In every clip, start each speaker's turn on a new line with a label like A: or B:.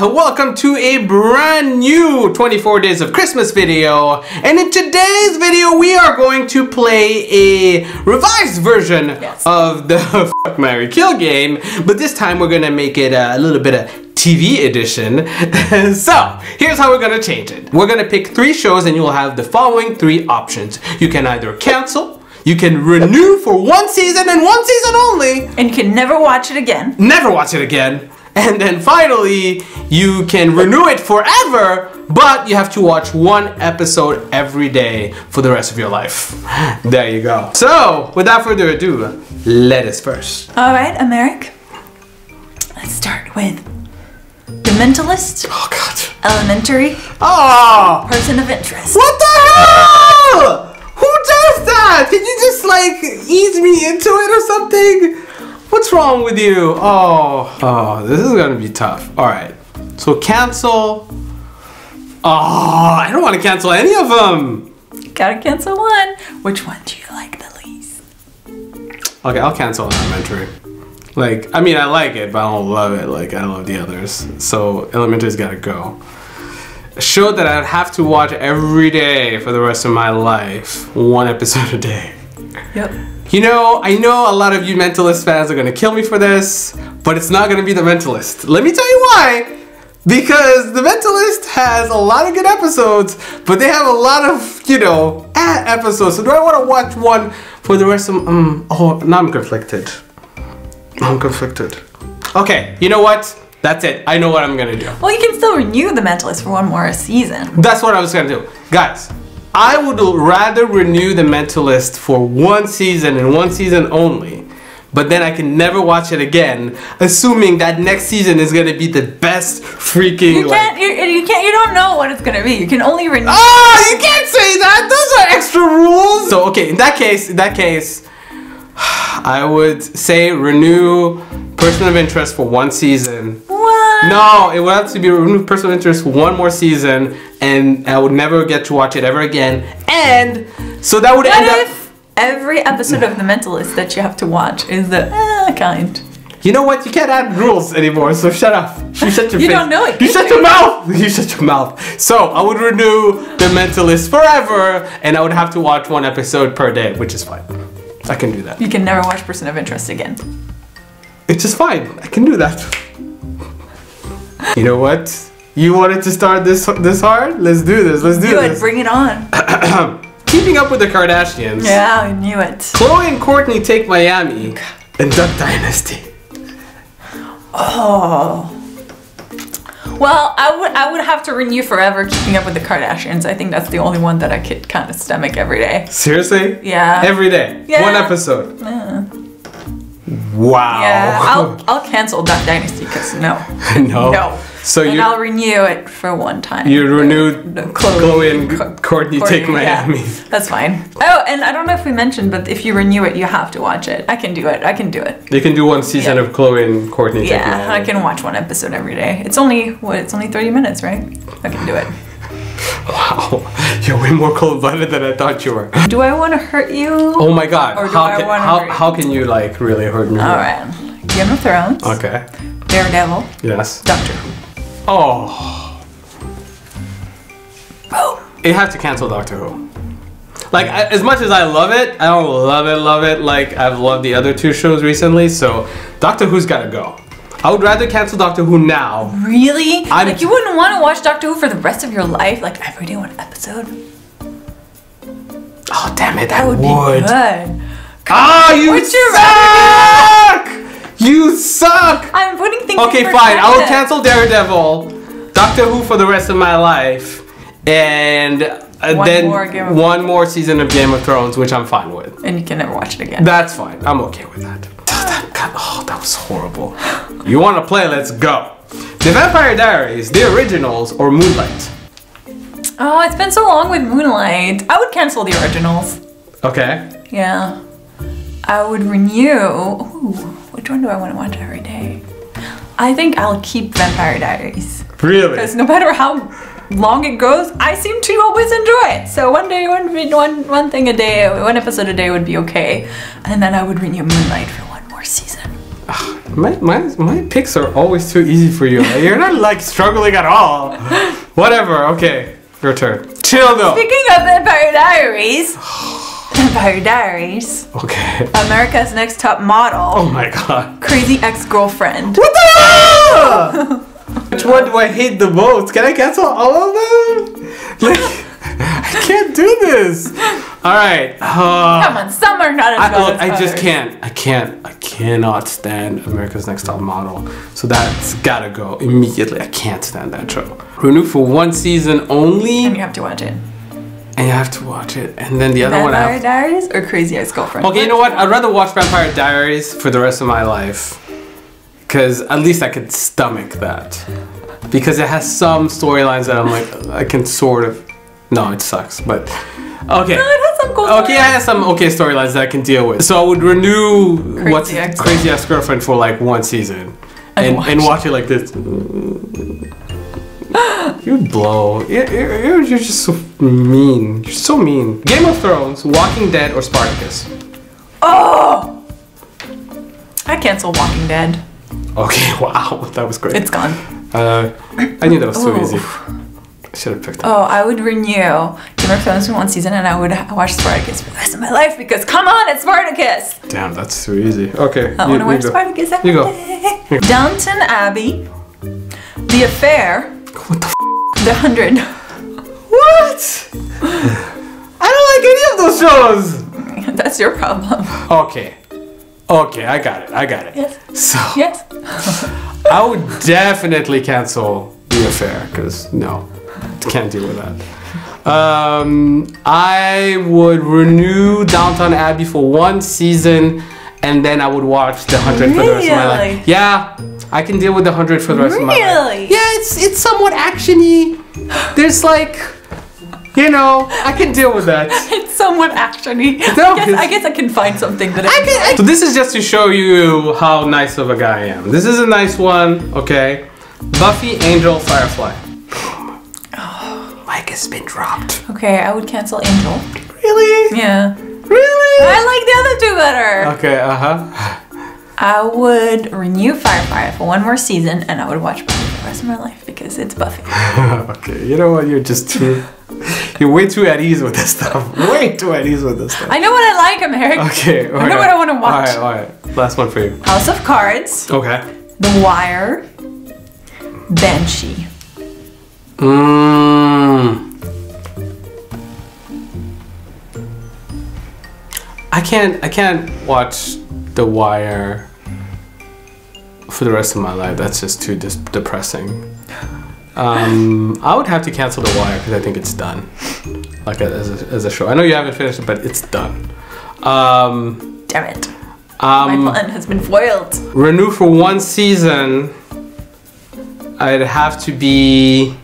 A: Uh, welcome to a brand new 24 Days of Christmas video. And in today's video, we are going to play a revised version
B: Yes.
A: of the Fuck, Marry Kill game. But this time we're gonna make it a little bit of TV edition. so, here's how we're gonna change it. We're gonna pick three shows and you'll have the following three options. You can either cancel, you can renew for one season and one season only,
B: And you can never watch it again.
A: never watch it again. And then finally, you can renew it forever, but you have to watch one episode every day for the rest of your life. There you go. So, without further ado, let us first.
B: All right, Americ. Let's start with The Mentalist,
A: Oh god.
B: Elementary,
A: Oh!
B: Person of Interest.
A: What the hell? Who does that? Can you just like ease me into it or something? What's wrong with you? Oh, oh, this is gonna be tough. All right, so cancel. Oh, I don't want to cancel any of them.
B: Gotta cancel one. Which one do you like the least?
A: Okay, I'll cancel Elementary. Like, I mean, I like it, but I don't love it. Like, I love the others. So Elementary's gotta go. A show that I'd have to watch every day for the rest of my life. One episode a day.
B: Yep.
A: You know, I know a lot of you Mentalist fans are gonna kill me for this, but it's not gonna be The Mentalist. Let me tell you why. Because The Mentalist has a lot of good episodes, but they have a lot of, you know, eh, episodes. So do I wanna watch one for the rest of, um, oh, now I'm conflicted. I'm conflicted. Okay, you know what? That's it. I know what I'm gonna do.
B: Well, you can still renew The Mentalist for one more season.
A: That's what I was gonna do. Guys, I would rather renew The Mentalist for one season and one season only, but then I can never watch it again, assuming that next season is gonna be the best freaking
B: You can't. You, you can't. You don't know what it's gonna be. You can only renew.
A: Ah, you can't say that. Those are extra rules. So okay, in that case, in that case, I would say renew Person of Interest for one season. No, it would have to be renewed Person of Interest one more season, and I would never get to watch it ever again. And so that would
B: What
A: end up.
B: every episode of The Mentalist that you have to watch is the eh, kind?
A: You know what? You can't add rules anymore. So shut up. You shut your
B: You
A: face.
B: don't know it.
A: You shut your mouth. You shut your mouth. So I would renew The Mentalist forever, and I would have to watch one episode per day, which is fine. I can do that.
B: You can never watch Person of Interest again.
A: It's just fine. I can do that. You know what? You wanted to start this this hard? Let's do this. Let's do
B: Do it.
A: this.
B: Bring it on.
A: Keeping up with the Kardashians.
B: Yeah, I knew it.
A: Khloe and Kourtney take Miami and Duck Dynasty.
B: Oh. Well, I would I would have to renew forever keeping up with the Kardashians. I think that's the only one that I could kind of stomach every day.
A: Seriously?
B: Yeah.
A: Every day.
B: Yeah.
A: One episode.
B: Yeah.
A: Wow.
B: Yeah, I'll I'll cancel Duck Dynasty because no,
A: no.
B: no.
A: So
B: and
A: you
B: I'll renew it for one time.
A: you renewed
B: The
A: Khloe, and
B: Co-
A: Kourtney, take
B: Kourtney, yeah.
A: Miami.
B: That's fine. Oh, and I don't know if we mentioned, but if you renew it, you have to watch it. I can do it. I can do it.
A: You can do one season
B: Yeah.
A: of Khloe and Kourtney take
B: Yeah, I can watch one episode every day. It's only what? It's only thirty minutes, right? I can do it.
A: Wow. You're way more cold-blooded than I thought you were.
B: Do I want to hurt you?
A: Oh my god.
B: Or do
A: how
B: I
A: can how,
B: hurt you?
A: how can you like really hurt me?
B: All right. Game of Thrones.
A: Okay.
B: Daredevil.
A: Yes.
B: Doctor Who.
A: Oh.
B: Boom.
A: You have to cancel Doctor Who. Like I, as much as I love it, I don't love it, love it. Like I've loved the other two shows recently, so Doctor Who's got to go. I would rather cancel Doctor Who now.
B: Really?
A: I'm-
B: like you wouldn't want to watch Doctor Who for the rest of your life, like every day one episode.
A: Oh damn it,
B: That would, be good.
A: Ah, you
B: Would you
A: suck! You suck!
B: I'm putting things.
A: Okay,
B: in
A: fine. I will cancel Daredevil, Doctor Who for the rest of my life, and uh,
B: One
A: then
B: more
A: one more season of Game of Thrones, which I'm fine with.
B: And you can never watch it again.
A: That's fine. I'm okay with that. That- oh, that was horrible. You want to play? Let's go. The Vampire Diaries, the originals, or Moonlight?
B: oh, it's been so long with Moonlight. I would cancel the originals.
A: Okay.
B: Yeah. I would renew. Ooh, which one do I want to watch every day? I think I'll keep Vampire Diaries.
A: Really?
B: Because no matter how long it goes, I seem to always enjoy it. So one day, one one one thing a day, one episode a day would be okay, and then I would renew Moonlight for more season.
A: Ah, my, my, my picks are always too easy for you. You're not like struggling at all. Whatever, okay. Your turn. Chill though.
B: Speaking of Vampire Diaries, Vampire Diaries,
A: Okay.
B: America's Next Top Model,
A: Oh my god.
B: Crazy Ex-Girlfriend.
A: What the? Which one do I hate the most? Can I cancel all of them? Like, I can't do this. All right. Uh,
B: Come on, some are not as
A: I, look,
B: as
A: I just can't. I can't. I cannot stand America's Next Top Model. So that's gotta go immediately. I can't stand that show. Renew for one season only,
B: And you have to watch it.
A: and you have to watch it. And then the other one
B: Vampire. Diaries or Crazy Ex-Girlfriend?
A: Okay, you know what? I'd rather watch Vampire Diaries for the rest of my life. Because at least I could stomach that. Because it has some storylines that I'm like, I can sort of. No, it sucks, but. Okay.
B: No, it has some cool
A: Okay, I have some okay storylines that I can deal with. So I would renew
B: Crazy
A: what's
B: Ex-
A: Crazy Ex Girlfriend for like one season, and
B: watch
A: and watch it like this. You blow. You're, you're, just so mean. You're so mean. Game of Thrones, Walking Dead, or Spartacus.
B: Oh! I cancel Walking Dead.
A: Okay, wow, that was great.
B: It's gone.
A: Uh, I knew that was too
B: Oh.
A: easy. I should have picked That.
B: Oh, I would renew Of Thrones for one season and I would watch Spartacus for the rest of my life because come on, it's Spartacus!
A: Damn, that's too easy. Okay,
B: I
A: you-
B: want to
A: you
B: watch
A: go.
B: Spartacus every
A: You go.
B: day. Downton Abbey, The Affair,
A: What the f-
B: The Hundred.
A: What? I don't like any of those shows.
B: That's your problem.
A: Okay. Okay, I got it. I got it.
B: Yes.
A: So
B: Yes.
A: I would definitely cancel the affair because no, can't deal with that. Um, I would renew Downton Abbey for one season, and then I would watch The Hundred for the rest of my life. Yeah, I can deal with The Hundred for the rest of my life.
B: Really?
A: Yeah, it's it's somewhat actiony. There's like, you know, I can deal with that.
B: It's somewhat actiony.
A: No,
B: I, guess, I guess I can find something that I,
A: I can, I- so this is just to show you how nice of a guy I am. This is a nice one, okay? Buffy, Angel, Firefly. Has been dropped.
B: Okay, I would cancel Angel.
A: Really?
B: Yeah.
A: Really?
B: I like the other two better.
A: Okay, uh huh.
B: I would renew Firefly for one more season and I would watch Buffy for the rest of my life because it's Buffy.
A: okay, you know what? You're just too. You're way too at ease with this stuff. Way too at ease with this stuff.
B: I know what I like, Americ.
A: Okay,
B: I know what I want to watch.
A: Alright, alright. Last one for you.
B: House of Cards,
A: Okay.
B: The Wire, Banshee.
A: Mmm. I can't I can't watch The Wire for the rest of my life. That's just too depressing. Um, I would have to cancel The Wire because I think it's done. Like as a, as a show. I know you haven't finished it, but it's done. Um,
B: Damn it. My
A: um,
B: plan has been foiled.
A: renew for one season. I'd have to be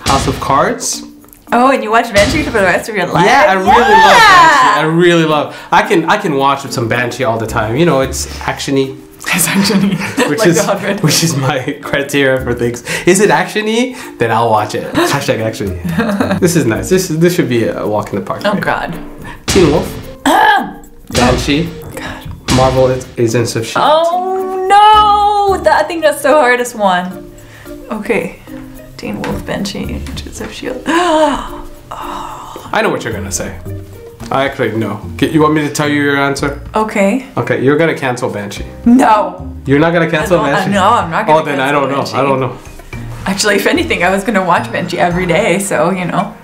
A: House of Cards.
B: Oh, and you watch Banshee for the rest of your life?
A: Yeah, I really love Banshee. I really love. I can I can watch some Banshee all the time. You know, it's actiony,
B: It's actually
A: which
B: like
A: is
B: the hundred.
A: which is my criteria for things. Is it actiony? Then I'll watch it. Hashtag actiony. this is nice. This this should be a walk in the park.
B: Oh
A: for me.
B: god.
A: Teen Wolf, Banshee,
B: God.
A: Marvel Agents of Shield.
B: Oh no! That, I think that's the hardest one. Okay. Teen Wolf, Banshee, Agents of S.H.I.E.L.D.
A: I know what you're gonna say. I actually know. You want me to tell you your answer?
B: okay.
A: Okay, you're gonna cancel Banshee.
B: No.
A: You're not gonna cancel
B: I don't-
A: Banshee.
B: no, I'm not gonna
A: Oh, then I don't know.
B: Banshee.
A: I don't know.
B: Actually, if anything, I was gonna watch Banshee every day, so you know.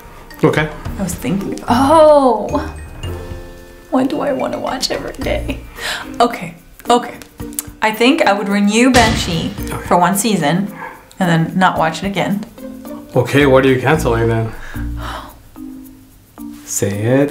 A: Okay.
B: I was thinking, oh, what do I want to watch every day? Okay, okay. I think I would renew Banshee for one season and then not watch it again.
A: Okay, what are you canceling then? Say it.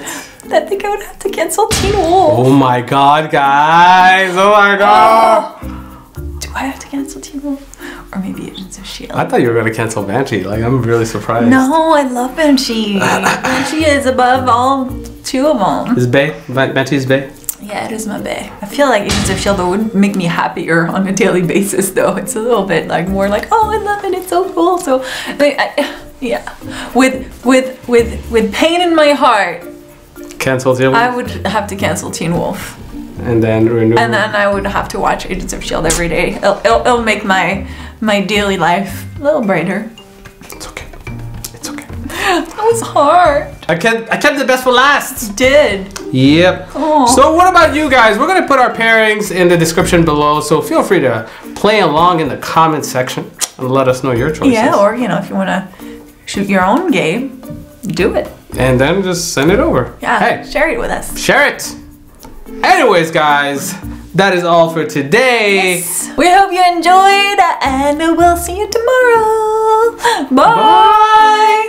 B: I think I would have to cancel Teen Wolf.
A: Oh my god, guys! Oh my god!
B: Do I have to cancel Teen Wolf? Or maybe Agents of S.H.I.E.L.D.?
A: I thought you were gonna cancel Banshee. Like, I'm really surprised.
B: No, I love Banshee. Banshee is above all two of them.
A: Is Bae? Ban- Banshee's Bae?
B: Yeah, it is my bae. I feel like Agents of S.H.I.E.L.D. would make me happier on a daily basis, though. It's a little bit like more like, oh, I love it. It's so cool. So, like, I, yeah, with with with with pain in my heart,
A: Cancel Teen Wolf?
B: I would have to cancel Teen Wolf.
A: and then renew.
B: And then I would have to watch Agents of Shield every day. It'll, it'll, it'll make my my daily life a little brighter. That was hard.
A: I kept I kept the best for last.
B: Did.
A: Yep. So what about you guys? We're gonna put our pairings in the description below, so feel free to play along in the comment section and let us know your choices.
B: Yeah, or you know, if you want to shoot your own game, do it.
A: and then just send it over.
B: Yeah,
A: Hey,
B: share it with us.
A: share it. Anyways, guys, that is all for today. Yes.
B: We hope you enjoyed, and we'll see you tomorrow. Bye.
A: Bye.